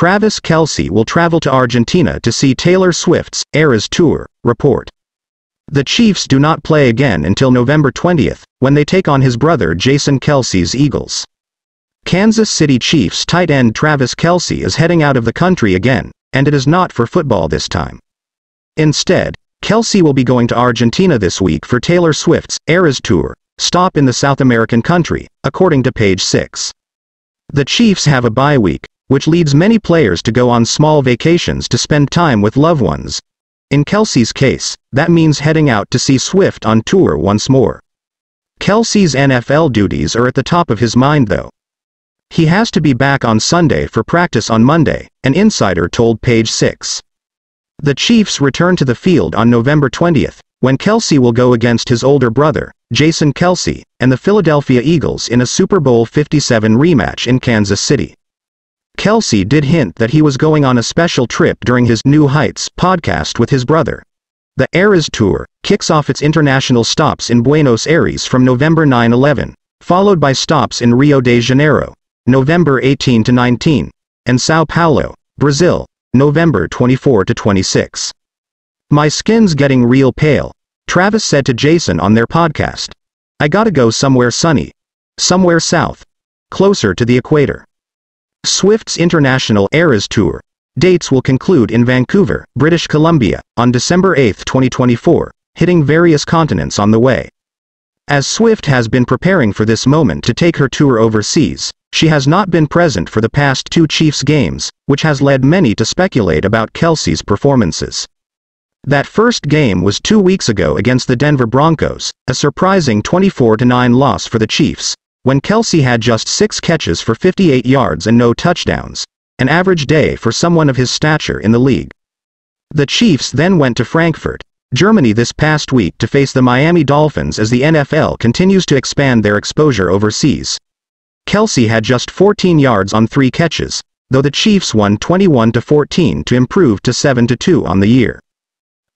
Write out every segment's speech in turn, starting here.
Travis Kelce will travel to Argentina to see Taylor Swift's Eras Tour, report. The Chiefs do not play again until November 20th, when they take on his brother Jason Kelce's Eagles. Kansas City Chiefs tight end Travis Kelce is heading out of the country again, and it is not for football this time. Instead, Kelce will be going to Argentina this week for Taylor Swift's Eras Tour, stop in the South American country, according to page 6. The Chiefs have a bye week, which leads many players to go on small vacations to spend time with loved ones. In Kelce's case, that means heading out to see Swift on tour once more. Kelce's NFL duties are at the top of his mind though. He has to be back on Sunday for practice on Monday, an insider told Page 6. The Chiefs return to the field on November 20th, when Kelce will go against his older brother, Jason Kelce, and the Philadelphia Eagles in a Super Bowl 57 rematch in Kansas City. Kelce did hint that he was going on a special trip during his New Heights podcast with his brother. The Eras Tour kicks off its international stops in Buenos Aires from November 9-11, followed by stops in Rio de Janeiro, November 18-19, and Sao Paulo, Brazil, November 24-26. My skin's getting real pale, Travis said to Jason on their podcast. I gotta go somewhere sunny. Somewhere south. Closer to the equator. Swift's International Eras Tour. Dates will conclude in Vancouver, British Columbia, on December 8, 2024, hitting various continents on the way. As Swift has been preparing for this moment to take her tour overseas, she has not been present for the past two Chiefs games, which has led many to speculate about Kelce's performances. That first game was two weeks ago against the Denver Broncos, a surprising 24-9 loss for the Chiefs, when Kelce had just six catches for 58 yards and no touchdowns, an average day for someone of his stature in the league. The Chiefs then went to Frankfurt, Germany this past week to face the Miami Dolphins as the NFL continues to expand their exposure overseas. Kelce had just 14 yards on three catches, though the Chiefs won 21-14 to improve to 7-2 on the year.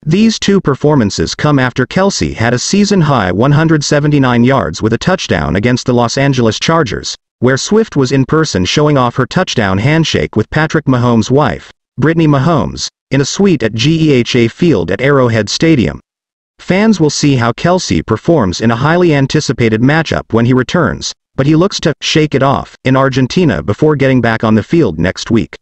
These two performances come after Kelce had a season-high 179 yards with a touchdown against the Los Angeles Chargers, where Swift was in person showing off her touchdown handshake with Patrick Mahomes' wife, Brittany Mahomes, in a suite at GEHA Field at Arrowhead Stadium. Fans will see how Kelce performs in a highly anticipated matchup when he returns, but he looks to shake it off in Argentina before getting back on the field next week.